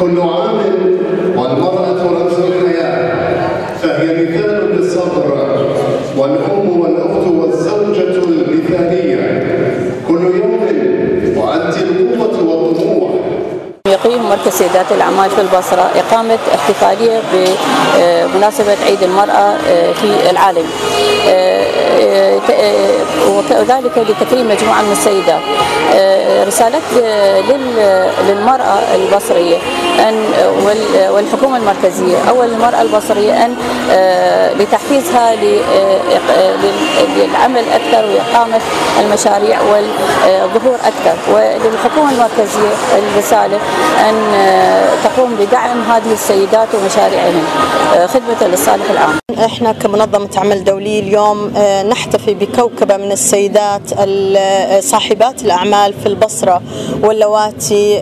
كل عام والمرأة رمز الحياة فهي مثال للصبر والأم والأخت والزوجة المثالية. كل يوم وأنت القوة والطموح. يقيم مركز سيدات الأعمال في البصرة إقامة احتفالية بمناسبة عيد المرأة في العالم. وذلك لتكريم مجموعة من السيدات رسالة للمرأة البصرية أن والحكومة المركزية أو المرأة البصرية أن لتحفيزها للعمل أكثر وإقامة المشاريع والظهور أكثر. وللحكومة المركزية الرسالة أن تقوم بدعم هذه السيدات ومشاريعهن خدمة للصالح العام إحنا كمنظمة عمل دولي اليوم نحتفي بكوكبة من السيدات صاحبات الأعمال في البصرة واللواتي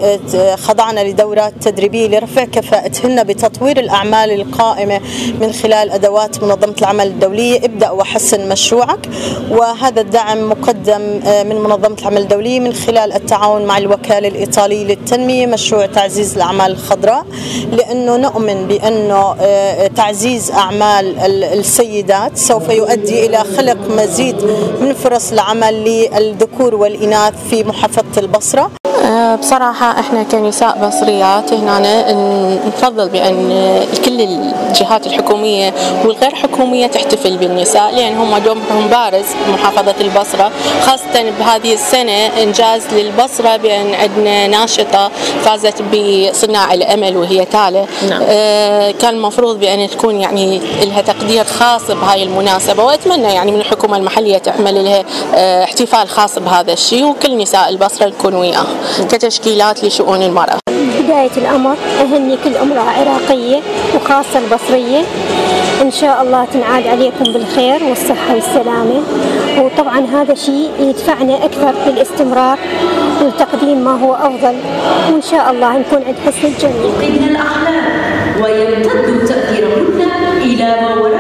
خضعنا لدورات تدريبية لرفع كفاءتهن بتطوير الأعمال القائمة من خلال أدوات منظمة العمل الدولية. ابدأ وحسن مشروعك وهذا الدعم مقدم من منظمة العمل الدولية من خلال التعاون مع الوكالة الإيطالية للتنمية مشروع تعزيز الأعمال الخضراء لأنه نؤمن بأنه تعزيز أعمال السيدات سوف يؤدي إلى خلق مزيد من فرص العمل للذكور والإناث في محافظة البصرة. بصراحة إحنا كنساء بصريات هنا نفضل بأن كل الجهات الحكومية والغير حكومية تحتفل بالنساء لأن هم دورهم بارز بمحافظة البصرة خاصة بهذه السنة إنجاز للبصرة بأن عندنا ناشطة فازت بصناع الأمل وهي تالة نعم. آه كان المفروض بأن تكون يعني لها تقدير خاص بهاي المناسبة وأتمنى يعني من الحكومة المحلية تعمل لها آه احتفال خاص بهذا الشيء وكل نساء البصرة يكون وياه كتشكيلات لشؤون المرأة. بداية الأمر أهني كل امرأة عراقية وخاصة البصرية. إن شاء الله تنعاد عليكم بالخير والصحة والسلامة. وطبعا هذا شيء يدفعنا أكثر للاستمرار لتقديم ما هو أفضل. وإن شاء الله نكون عند حسن الجميع. من الأحلام ويمتد تأثيرهن إلى ما وراء